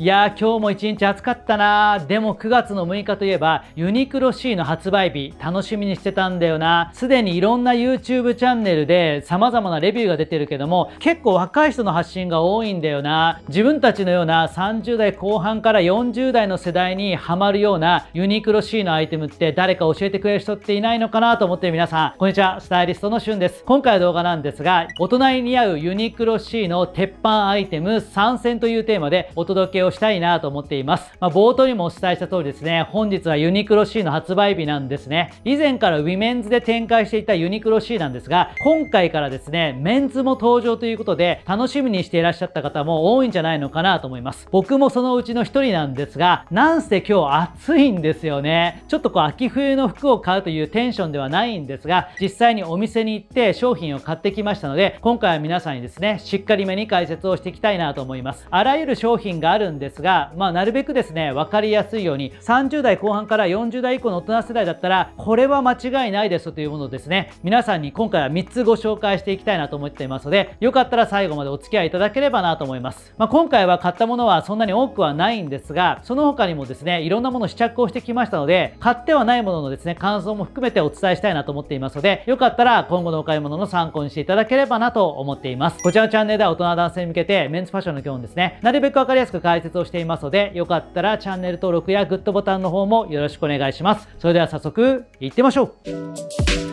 いやー今日も一日暑かったな。でも9月の6日といえばユニクロ C の発売日楽しみにしてたんだよな。すでにいろんな YouTube チャンネルで様々なレビューが出てるけども結構若い人の発信が多いんだよな。自分たちのような30代後半から40代の世代にハマるようなユニクロ C のアイテムって誰か教えてくれる人っていないのかなと思ってる皆さん。こんにちはスタイリストのしゅんです。今回の動画なんですが大人に似合うユニクロ C の鉄板アイテム3選というテーマでお届けをしたいなと思っています。まあ、冒頭にもお伝えした通りですね、本日はユニクロ C の発売日なんですね。以前からウィメンズで展開していたユニクロ C なんですが、今回からですね、メンズも登場ということで、楽しみにしていらっしゃった方も多いんじゃないのかなと思います。僕もそのうちの一人なんですが、なんせ今日暑いんですよね。ちょっとこう秋冬の服を買うというテンションではないんですが、実際にお店に行って商品を買ってきましたので、今回は皆さんにですね、しっかりめに解説をしていきたいなと思います。あらゆる商品があるんですが、まあ、なるべくですね分かりやすいように30代後半から40代以降の大人世代だったらこれは間違いないですというものをですね。皆さんに今回は3つご紹介していきたいなと思っていますのでよかったら最後までお付き合いいただければなと思います、まあ、今回は買ったものはそんなに多くはないんですがその他にもですねいろんなもの試着をしてきましたので買ってはないもののですね感想も含めてお伝えしたいなと思っていますのでよかったら今後のお買い物の参考にしていただければなと思っています。こちらのチャンネルでは大人男性に向けてメンズファッションの基本ですね。なるべく分かりやすく解解説をしていますのでよかったらチャンネル登録やグッドボタンの方もよろしくお願いします。それでは早速行ってみましょう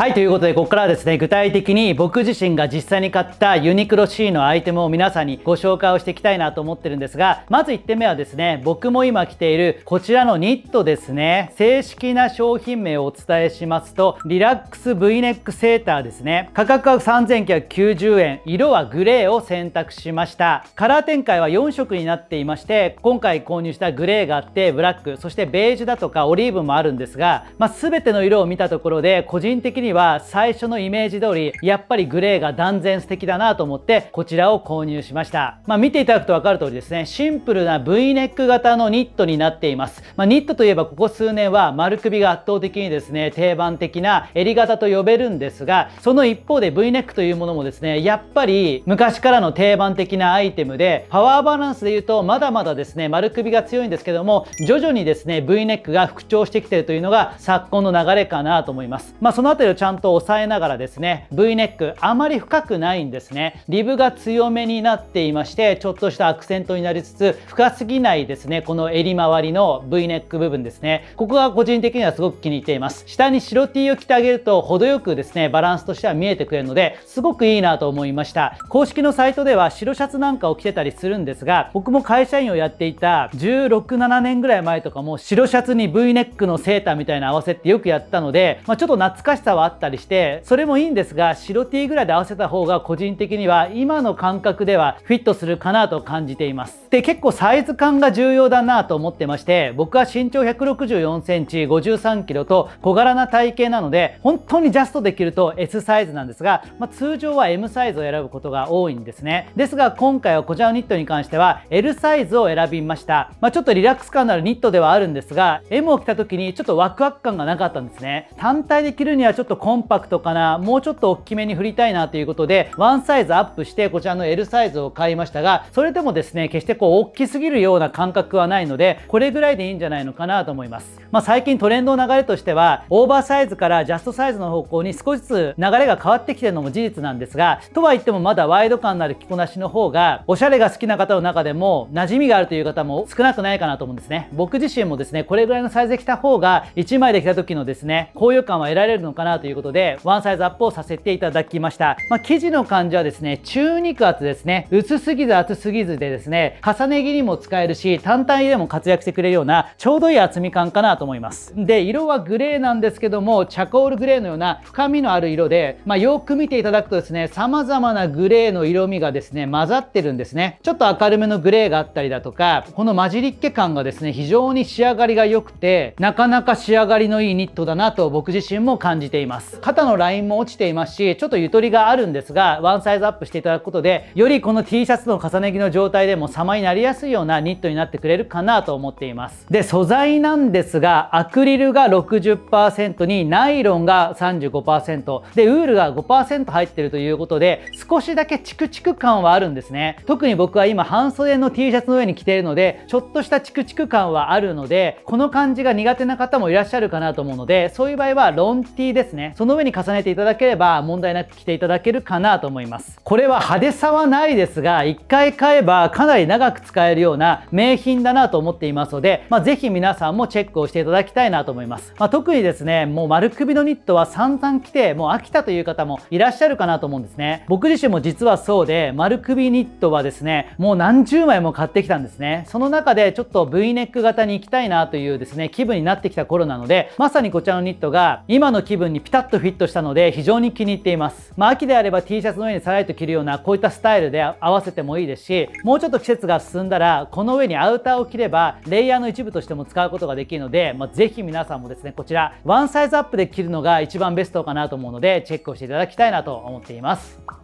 はい、ということで、ここからはですね、具体的に僕自身が実際に買ったユニクロ C のアイテムを皆さんにご紹介をしていきたいなと思ってるんですが、まず1点目はですね、僕も今着ているこちらのニットですね、正式な商品名をお伝えしますと、リラックス V ネックセーターですね。価格は3990円、色はグレーを選択しました。カラー展開は4色になっていまして、今回購入したグレーがあって、ブラック、そしてベージュだとかオリーブもあるんですが、まあ、全ての色を見たところで、個人的にには最初のイメージ通りやっぱりグレーが断然素敵だなと思ってこちらを購入しました。まあ、見ていただくと分かる通りですねシンプルな V ネック型のニットになっています、まあ、ニットといえばここ数年は丸首が圧倒的にですね定番的な襟型と呼べるんですがその一方で V ネックというものもですねやっぱり昔からの定番的なアイテムでパワーバランスで言うとまだまだですね丸首が強いんですけども徐々にですね V ネックが復調してきてるというのが昨今の流れかなと思います。まあ、その辺りをちゃんと押さえながらですね V ネックあまり深くないんですね。リブが強めになっていましてちょっとしたアクセントになりつつ深すぎないですねこの襟周りの V ネック部分ですね。ここが個人的にはすごく気に入っています。下に白 T を着てあげると程よくですねバランスとしては見えてくれるのですごくいいなと思いました。公式のサイトでは白シャツなんかを着てたりするんですが僕も会社員をやっていた167年ぐらい前とかも白シャツに V ネックのセーターみたいな合わせってよくやったので、まあ、ちょっと懐かしさはあったりしてそれもいいんですが白 T ぐらいで合わせた方が個人的には今の感覚ではフィットするかなと感じています。で結構サイズ感が重要だなと思ってまして僕は身長1 6 4センチ5 3キロと小柄な体型なので本当にジャストできると S サイズなんですが、まあ、通常は M サイズを選ぶことが多いんですね。ですが今回はこちらのニットに関しては L サイズを選びました、まあ、ちょっとリラックス感のあるニットではあるんですが M を着た時にちょっとワクワク感がなかったんですね。単体で着るにはちょっとコンパクトかなもうちょっと大きめに振りたいなということでワンサイズアップしてこちらの L サイズを買いましたがそれでもですね決してこう大きすぎるような感覚はないのでこれぐらいでいいんじゃないのかなと思います。まあ、最近トレンドの流れとしてはオーバーサイズからジャストサイズの方向に少しずつ流れが変わってきてるのも事実なんですがとは言ってもまだワイド感のある着こなしの方がおしゃれが好きな方の中でも馴染みがあるという方も少なくないかなと思うんですね。僕自身もですねこれぐらいのサイズで着た方が1枚で着た時のですね高揚感は得られるのかなということでワンサイズアップをさせていただきました、まあ、生地の感じはですね中肉厚ですね。薄すぎず厚すぎずでですね重ね着にも使えるし単体でも活躍してくれるようなちょうどいい厚み感かなと思います。で色はグレーなんですけどもチャコールグレーのような深みのある色で、まあ、よく見ていただくとですね様々なグレーの色味がですね混ざってるんですね。ちょっと明るめのグレーがあったりだとかこの混じりっ気感がですね非常に仕上がりが良くてなかなか仕上がりのいいニットだなと僕自身も感じています。ます。肩のラインも落ちていますしちょっとゆとりがあるんですがワンサイズアップしていただくことでよりこの T シャツの重ね着の状態でも様になりやすいようなニットになってくれるかなと思っています。で素材なんですがアクリルが60%にナイロンが35%でウールが5%入ってるということで少しだけチクチク感はあるんですね。特に僕は今半袖の T シャツの上に着ているのでちょっとしたチクチク感はあるのでこの感じが苦手な方もいらっしゃるかなと思うのでそういう場合はロン T ですね。その上に重ねていただければ問題なく着ていただけるかなと思います。これは派手さはないですが1回買えばかなり長く使えるような名品だなと思っていますので、まあ、ぜひ皆さんもチェックをしていただきたいなと思います、まあ、特にですねもう丸首のニットは散々着てもう飽きたという方もいらっしゃるかなと思うんですね。僕自身も実はそうで丸首ニットはですねもう何十枚も買ってきたんですね。その中でちょっと V ネック型に行きたいなというですね気分になってきた頃なのでまさにこちらのニットが今の気分にピタッとフィットしたので非常に気に入っていますまあ、秋であれば T シャツの上にさらりと着るようなこういったスタイルで合わせてもいいですしもうちょっと季節が進んだらこの上にアウターを着ればレイヤーの一部としても使うことができるので、まあ、ぜひ皆さんもですねこちらワンサイズアップで着るのが一番ベストかなと思うのでチェックをしていただきたいなと思っています。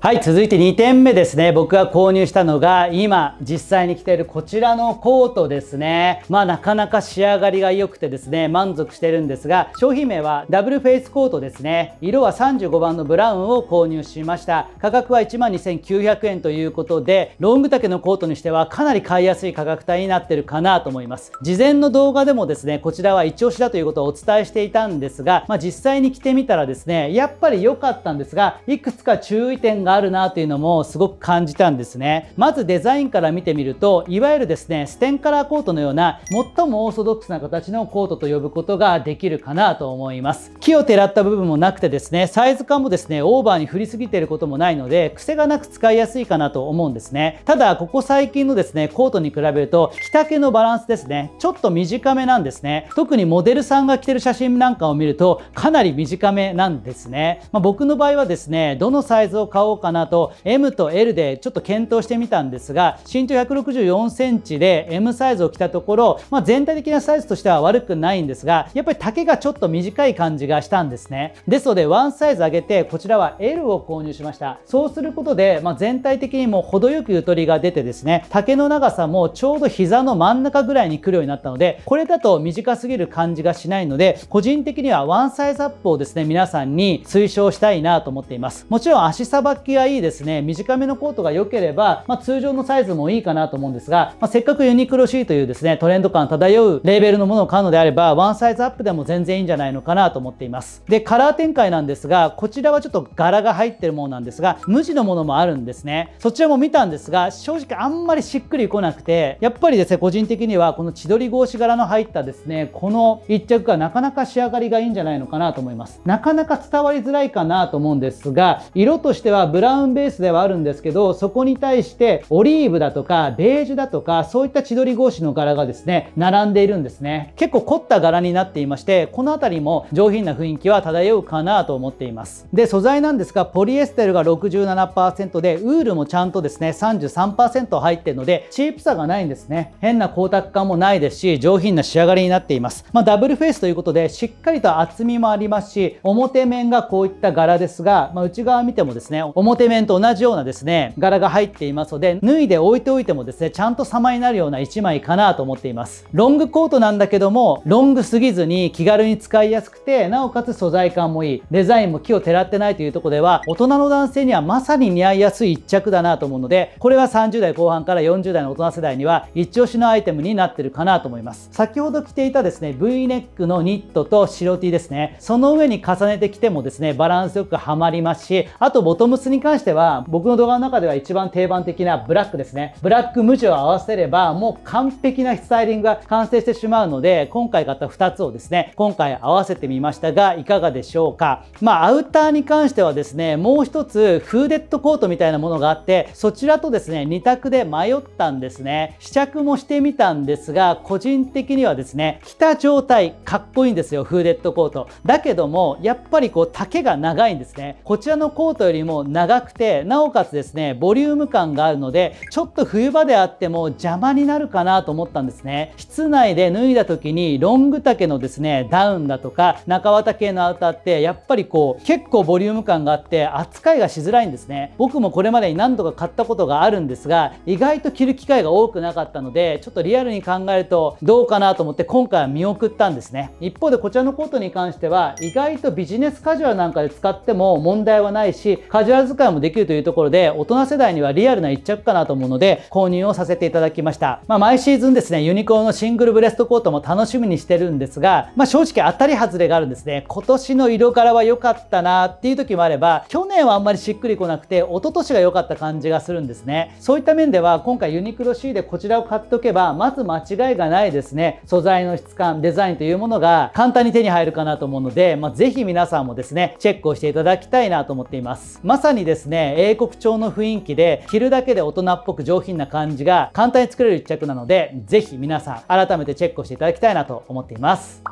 はい、続いて2点目ですね。僕が購入したのが、今、実際に着ているこちらのコートですね。まあ、なかなか仕上がりが良くてですね、満足してるんですが、商品名はダブルフェイスコートですね。色は35番のブラウンを購入しました。価格は12,900円ということで、ロング丈のコートにしてはかなり買いやすい価格帯になってるかなと思います。事前の動画でもですね、こちらは一押しだということをお伝えしていたんですが、まあ、実際に着てみたらですね、やっぱり良かったんですが、いくつか注意点ががあるなというのもすごく感じたんですね。まずデザインから見てみるといわゆるですねステンカラーコートのような最もオーソドックスな形のコートと呼ぶことができるかなと思います。木をてらった部分もなくてですねサイズ感もですねオーバーに振りすぎていることもないので癖がなく使いやすいかなと思うんですね。ただここ最近のですねコートに比べると着丈のバランスですねちょっと短めなんですね。特にモデルさんが着てる写真なんかを見るとかなり短めなんですね、まあ、僕の場合はですねどのサイズを買おうかなと M と L でちょっと検討してみたんですが身長164センチで M サイズを着たところ、まあ、全体的なサイズとしては悪くないんですがやっぱり丈がちょっと短い感じがしたんですね。ですのでワンサイズ上げてこちらは L を購入しました。そうすることで、まあ、全体的にも程よくゆとりが出てですね丈の長さもちょうど膝の真ん中ぐらいに来るようになったのでこれだと短すぎる感じがしないので個人的にはワンサイズアップをですね皆さんに推奨したいなと思っています。もちろん足さばきがいいですね。短めのコートが良ければ、まあ、通常のサイズもいいかなと思うんですが、まあ、せっかくユニクロ C というですねトレンド感漂うレーベルのものを買うのであればワンサイズアップでも全然いいんじゃないのかなと思っています。でカラー展開なんですがこちらはちょっと柄が入ってるものなんですが無地のものもあるんですね。そちらも見たんですが正直あんまりしっくりこなくてやっぱりですね個人的にはこの千鳥格子柄の入ったですねこの一着がなかなか仕上がりがいいんじゃないのかなと思います。なかなか伝わりづらいかなと思うんですが色としてはブラウンベースではあるんですけどそこに対してオリーブだとかベージュだとかそういった千鳥格子の柄がですね並んでいるんですね。結構凝った柄になっていましてこの辺りも上品な雰囲気は漂うかなと思っています。で素材なんですがポリエステルが67%でウールもちゃんとですね33%入ってるのでチープさがないんですね。変な光沢感もないですし上品な仕上がりになっています、まあ、ダブルフェイスということでしっかりと厚みもありますし表面がこういった柄ですが、まあ、内側見てもですね表面と同じようなですね柄が入っていますので脱いで置いておいてもですねちゃんと様になるような1枚かなと思っています。ロングコートなんだけどもロングすぎずに気軽に使いやすくてなおかつ素材感もいいデザインも木をてらってないというとこでは大人の男性にはまさに似合いやすい一着だなと思うのでこれは30代後半から40代の大人世代には一押しのアイテムになってるかなと思います。先ほど着ていたですね V ネックのニットと白 T ですね。その上に重ねてきてもですねバランスよくはまりますしあとボトムスにに関しては僕の動画の中では一番定番的なブラックですね。ブラック無地を合わせればもう完璧なスタイリングが完成してしまうので、今回買った2つをですね、今回合わせてみましたが、いかがでしょうか。まあ、アウターに関してはですね、もう一つフーデッドコートみたいなものがあって、そちらとですね、2択で迷ったんですね。試着もしてみたんですが、個人的にはですね、着た状態、かっこいいんですよ、フーデッドコート。だけども、やっぱりこう、丈が長いんですね。こちらのコートよりも長くてなおかつですねボリューム感があるのでちょっと冬場であっても邪魔になるかなと思ったんですね。室内で脱いだ時にロング丈のですねダウンだとか中綿系のアウターってやっぱりこう結構ボリューム感があって扱いがしづらいんですね。僕もこれまでに何度か買ったことがあるんですが意外と着る機会が多くなかったのでちょっとリアルに考えるとどうかなと思って今回は見送ったんですね。一方でこちらのコートに関しては意外とビジネスカジュアルなんかで使っても問題はないしカジュアル使いもできるというところで大人世代にはリアルな一着かなと思うので購入をさせていただきました、まあ、毎シーズンですねユニクロのシングルブレストコートも楽しみにしてるんですが、まあ、正直当たり外れがあるんですね。今年の色柄は良かったなっていう時もあれば去年はあんまりしっくりこなくて一昨年が良かった感じがするんですね。そういった面では今回ユニクロ C でこちらを買っておけばまず間違いがないですね。素材の質感デザインというものが簡単に手に入るかなと思うので、まあ、ぜひ皆さんもですねチェックをしていただきたいなと思っています。まさににですね英国調の雰囲気で着るだけで大人っぽく上品な感じが簡単に作れる一着なので是非皆さん改めてチェックをしていただきたいなと思っています。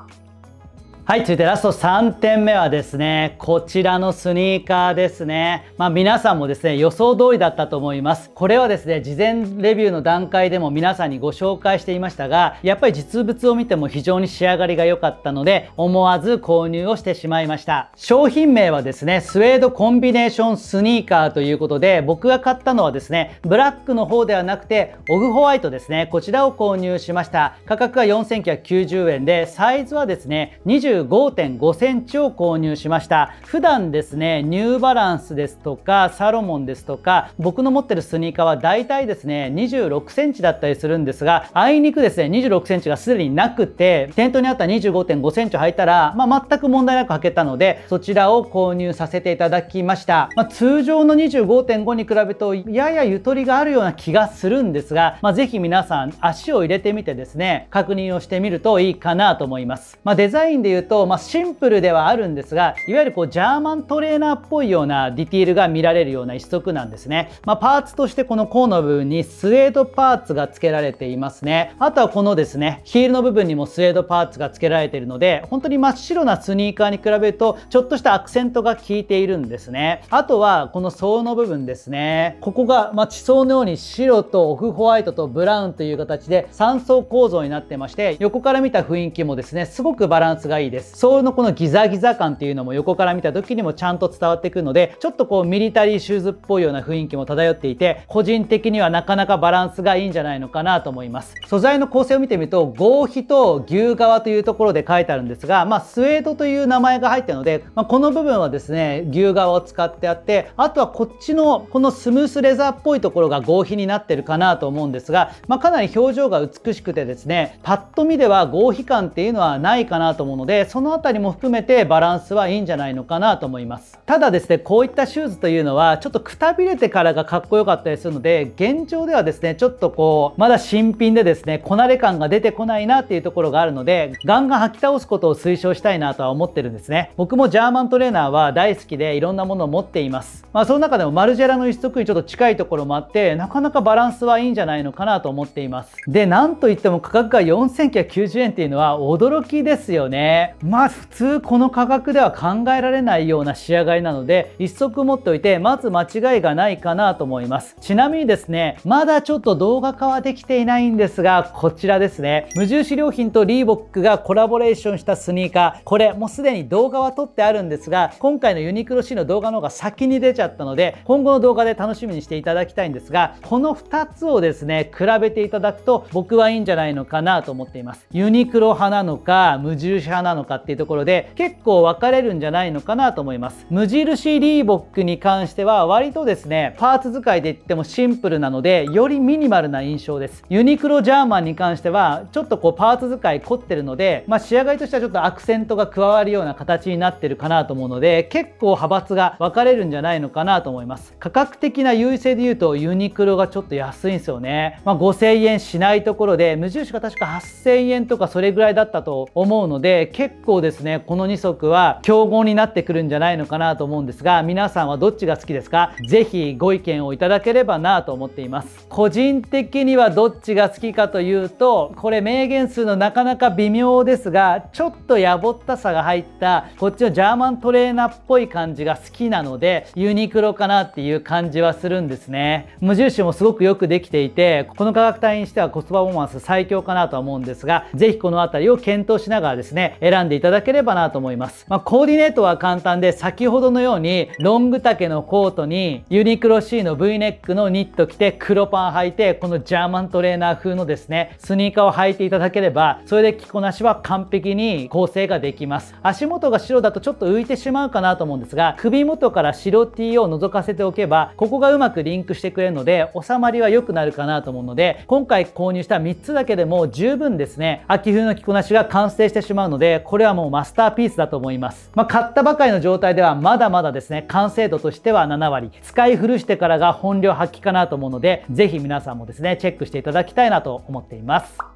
はい、続いてラスト3点目はですね、こちらのスニーカーですね。まあ皆さんもですね、予想通りだったと思います。これはですね、事前レビューの段階でも皆さんにご紹介していましたが、やっぱり実物を見ても非常に仕上がりが良かったので、思わず購入をしてしまいました。商品名はですね、スウェードコンビネーションスニーカーということで、僕が買ったのはですね、ブラックの方ではなくて、オフホワイトですね、こちらを購入しました。価格が4990円で、サイズはですね、25.5センチを購入しました。普段ですねニューバランスですとかサロモンですとか僕の持ってるスニーカーは大体ですね26センチだったりするんですがあいにくですね26センチがすでになくて店頭にあった25.5センチ履いたら、まあ、全く問題なく履けたのでそちらを購入させていただきました、まあ、通常の25.5に比べるとややゆとりがあるような気がするんですが、まあ、ぜひ皆さん足を入れてみてですね確認をしてみるといいかなと思います、まあ、デザインで言うと、まあ、シンプルではあるんですがいわゆるこうジャーマントレーナーっぽいようなディティールが見られるような一足なんですね、まあ、パーツとしてこの甲の部分にスウェードパーツが付けられていますね。あとはこのですねヒールの部分にもスウェードパーツが付けられているので本当に真っ白なスニーカーに比べるとちょっとしたアクセントが効いているんですね。あとはこの層の部分ですね。ここが、ま、地層のように白とオフホワイトとブラウンという形で3層構造になってまして横から見た雰囲気もですねすごくバランスがいいです。ソールのこのギザギザ感っていうのも横から見た時にもちゃんと伝わってくるのでちょっとこうミリタリーシューズっぽいような雰囲気も漂っていて個人的にはなかなかバランスがいいんじゃないのかなと思います。素材の構成を見てみると合皮と牛革というところで書いてあるんですが、まあ、スウェードという名前が入ってるので、まあ、この部分はですね牛革を使ってあってあとはこっちのこのスムースレザーっぽいところが合皮になってるかなと思うんですが、まあ、かなり表情が美しくてですねパッと見では合皮感っていうのはないかなと思うのでその辺りも含めてバランスはいいんじゃないのかなと思います。ただですねこういったシューズというのはちょっとくたびれてからがかっこよかったりするので現状ではですねちょっとこうまだ新品でですねこなれ感が出てこないなっていうところがあるのでガンガン履き倒すことを推奨したいなとは思ってるんですね。僕もジャーマントレーナーは大好きでいろんなものを持っています。まあその中でもマルジェラの一足にちょっと近いところもあってなかなかバランスはいいんじゃないのかなと思っています。でなんといっても価格が4990円っていうのは驚きですよね。まあ普通この価格では考えられないような仕上がりなので1足持っておいてまず間違いがないかなと思います。ちなみにですねまだちょっと動画化はできていないんですがこちらですね。無印良品とリーボックがコラボレーションしたスニーカー。これもうすでに動画は撮ってあるんですが今回のユニクロ C の動画の方が先に出ちゃったので今後の動画で楽しみにしていただきたいんですがこの2つをですね比べていただくと僕はいいんじゃないのかなと思っています。ユニクロ派なのか無印派なのかっていうところで結構分かれるんじゃないのかなと思います。無印リーボックに関しては割とですねパーツ使いで言ってもシンプルなのでよりミニマルな印象です。ユニクロジャーマンに関してはちょっとこうパーツ使い凝ってるので、まあ、仕上がりとしてはちょっとアクセントが加わるような形になってるかなと思うので結構派閥が分かれるんじゃないのかなと思います。価格的な優位性で言うとユニクロがちょっと安いんですよね、まあ、5000円しないところで無印が確か8000円とかそれぐらいだったと思うので結結構ですねこの2足は競合になってくるんじゃないのかなと思うんですが皆さんはどっちが好きですか？是非ご意見をいただければなと思っています。個人的にはどっちが好きかというとこれ名言数のなかなか微妙ですがちょっとやぼったさが入ったこっちのジャーマントレーナーっぽい感じが好きなのでユニクロかなっていう感じはするんですね。無印もすごくよくできていてこの価格帯にしてはコストパフォーマンス最強かなとは思うんですが是非この辺りを検討しながらですね選選んでいただければなと思います、まあ、コーディネートは簡単で先ほどのようにロング丈のコートにユニクロ C の V ネックのニット着て黒パン履いてこのジャーマントレーナー風のですねスニーカーを履いていただければそれで着こなしは完璧に構成ができます。足元が白だとちょっと浮いてしまうかなと思うんですが首元から白 T を覗かせておけばここがうまくリンクしてくれるので収まりは良くなるかなと思うので今回購入した3つだけでも十分ですね秋冬の着こなしが完成してしまうのでこれはもうマスターピースだと思います、まあ、買ったばかりの状態ではまだまだですね完成度としては7割。使い古してからが本領発揮かなと思うのでぜひ皆さんもですねチェックしていただきたいなと思っています。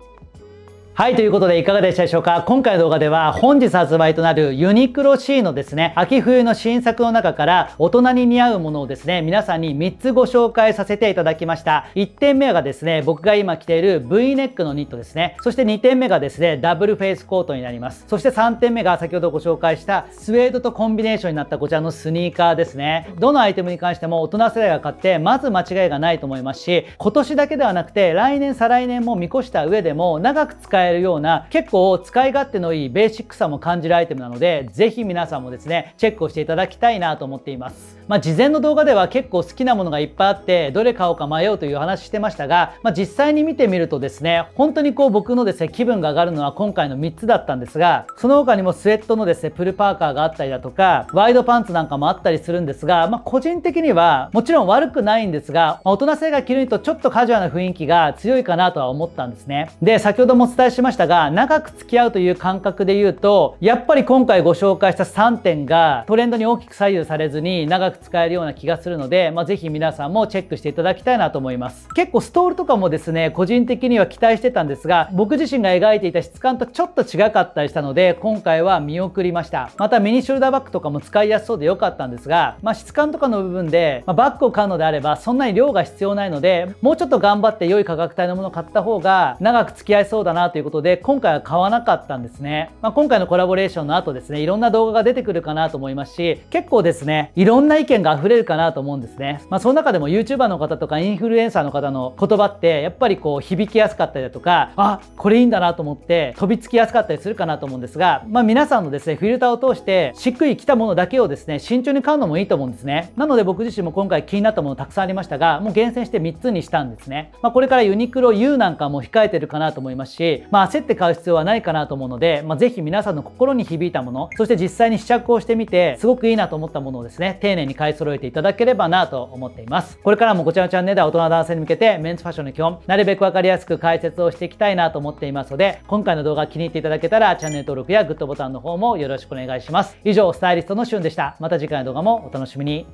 はい、ということでいかがでしたでしょうか？今回の動画では本日発売となるユニクロ C のですね、秋冬の新作の中から大人に似合うものをですね、皆さんに3つご紹介させていただきました。1点目がですね、僕が今着ている V ネックのニットですね。そして2点目がですね、ダブルフェイスコートになります。そして3点目が先ほどご紹介したスウェードとコンビネーションになったこちらのスニーカーですね。どのアイテムに関しても大人世代が買ってまず間違いがないと思いますし、今年だけではなくて来年再来年も見越した上でも長く使ええるような結構使い勝手のいいベーシックさも感じるアイテムなので、ぜひ皆さんもですね、チェックをしていただきたいなと思っています。まあ、事前の動画では結構好きなものがいっぱいあって、どれ買おうか迷うという話してましたが、まあ、実際に見てみるとですね、本当にこう僕のですね、気分が上がるのは今回の3つだったんですが、その他にもスウェットのですね、プルパーカーがあったりだとか、ワイドパンツなんかもあったりするんですが、まあ、個人的にはもちろん悪くないんですが、まあ、大人性が着るとちょっとカジュアルな雰囲気が強いかなとは思ったんですね。で、先ほどもお伝えしましたが、長く付き合うという感覚で言うと、やっぱり今回ご紹介した3点がトレンドに大きく左右されずに長く使えるような気がするので、まあ、ぜひ皆さんもチェックしていただきたいなと思います。結構ストールとかもですね個人的には期待してたんですが僕自身が描いていた質感とちょっと違かったりしたので今回は見送りました。またミニショルダーバッグとかも使いやすそうで良かったんですが、まあ、質感とかの部分で、まあ、バッグを買うのであればそんなに量が必要ないのでもうちょっと頑張って良い価格帯のものを買った方が長く付き合いそうだなということで今回は買わなかったんですね、まあ、今回のコラボレーションの後ですねいろんな動画が出てくるかなと思いますし結構ですねいろんな意見が溢れるかなと思うんですね。まあ、その中でも YouTuber の方とかインフルエンサーの方の言葉ってやっぱりこう響きやすかったりだとか、あ、これいいんだなと思って飛びつきやすかったりするかなと思うんですが、まあ、皆さんのですね、フィルターを通してしっくりきたものだけをですね、慎重に買うのもいいと思うんですね。なので僕自身も今回気になったものたくさんありましたが、もう厳選して3つにしたんですね。まあ、これからユニクロ U なんかも控えてるかなと思いますし、まあ、焦って買う必要はないかなと思うので、まあ、ぜひ皆さんの心に響いたもの、そして実際に試着をしてみて、すごくいいなと思ったものをですね、丁寧にに買い揃えていただければなと思っています。これからもこちらのチャンネルでは大人男性に向けてメンズファッションの基本、なるべくわかりやすく解説をしていきたいなと思っていますので、今回の動画気に入っていただけたらチャンネル登録やグッドボタンの方もよろしくお願いします。以上、スタイリストのしゅんでした。また次回の動画もお楽しみに。